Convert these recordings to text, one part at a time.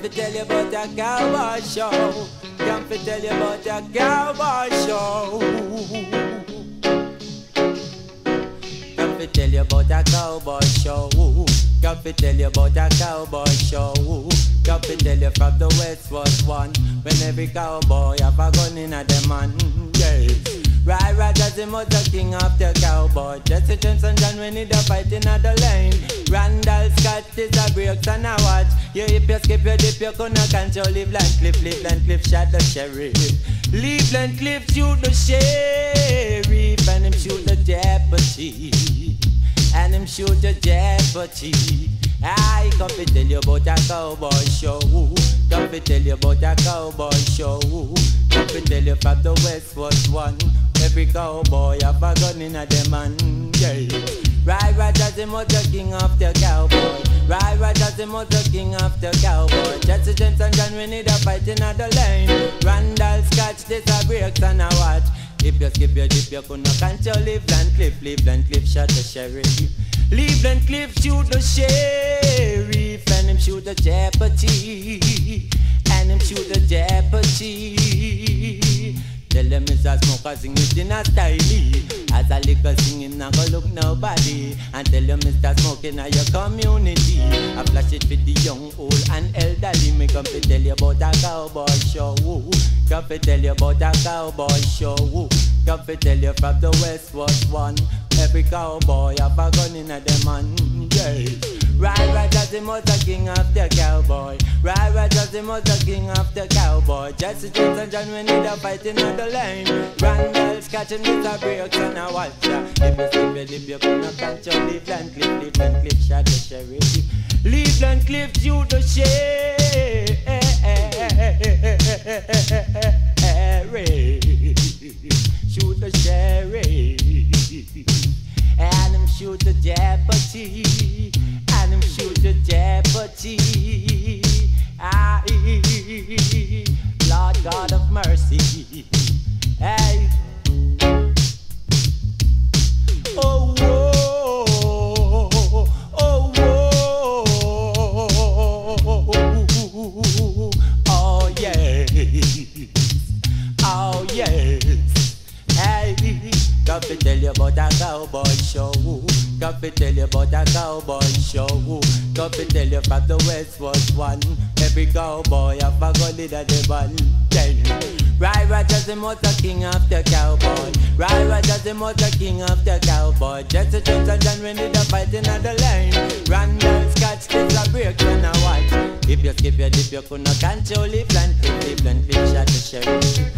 Come to tell you about a cowboy show. Come to tell you about a cowboy show. Come to tell you about a cowboy show. Come to tell you about a cowboy show. Come to tell you from the West was won. When every cowboy have a gun in a dem man. Yeah. Right, right, was the king of the cowboy. Jesse Jameson John when he the fight in the lane. Randolph Scott is a breaks and a watch. You hip, you skip, you dip, you couldn't control. Cleveland Cliff, Cleveland Cliff shot the sheriff. Cleveland Cliff shoot the sheriff and him shoot the deputy. And him shoot the deputy. I come to tell you about a cowboy show. Come to tell you about a cowboy show. Come to tell you from the West was won. Every cowboy have a gun in a demand. Yeah. Right, as him king of the cowboy. Right, as him king of the cowboy. Jesse Jameson John we need a fight in the lane. Randall Scotch, this a breaks and a watch. If you skip your dip, you couldn't control Cleveland Cliff, Cleveland Cliff shot the sheriff. Cleveland Cliff shoot the sheriff and him shoot the deputy and him shoot the deputy. Them it's a smoker sing it in a style As a liquor sing him not go look nobody. And tell them Mr. Smoking at your community. I flash it for the young, old and elderly. Me come to tell you about a cowboy show. Come to tell you about a cowboy show. Come to tell you from the west was won. Every cowboy have a gun in a dem man yeah. Right, right, as the king of the cowboy. Right, right, as the king of the cowboy. Jesse James and John when they fighting on the lane. Randall's catching with a break and a watch If you sleep, you dip, you couldn't catch your Cleveland Cliff, Cleveland Cliff, shot the sheriff. Cleveland Cliff, shoot the sheriff. Shoot the sheriff. And him shoot the deputy and him shoot the deputy. Ah, Lord God of mercy. Hey. Oh, whoa. Oh, whoa. Oh, yeah. Oh, yes. Hey. Got to tell you about a cowboy show. Come tell you about a cowboy show. Come tell you from the west was won. Every cowboy have a gun in the one. Then, right, just the most king of the cowboy. Right, just the most king of the cowboy. Just the James and John when fighting on the lane. Randall Scotch, this a break when I watch. If you skip your dip, you couldn't control Cleveland Cliff, Cleveland Cliff shot the sheriff.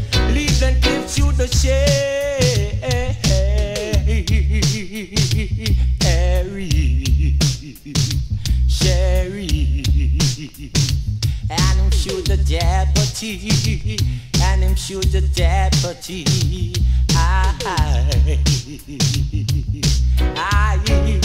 and him shoot the deputy. I, I, I